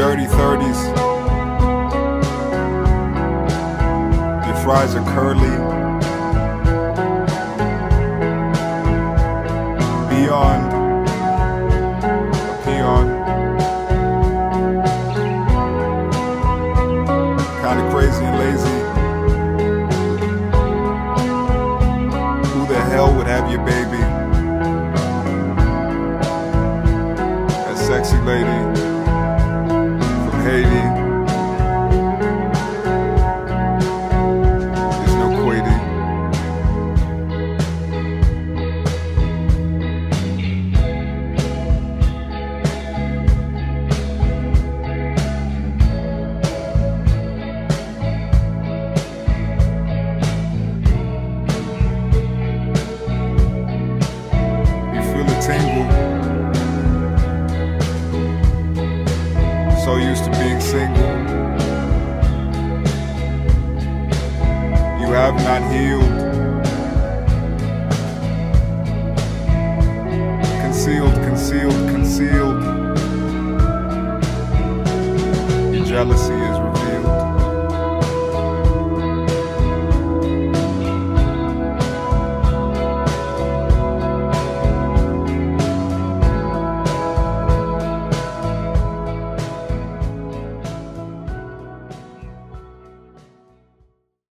dirty 30s. Your fries are curly. Beyond a peon. Kinda crazy and lazy. Who the hell would have your baby? That sexy lady So used to being single. You have not healed. Concealed, concealed, concealed. Your jealousy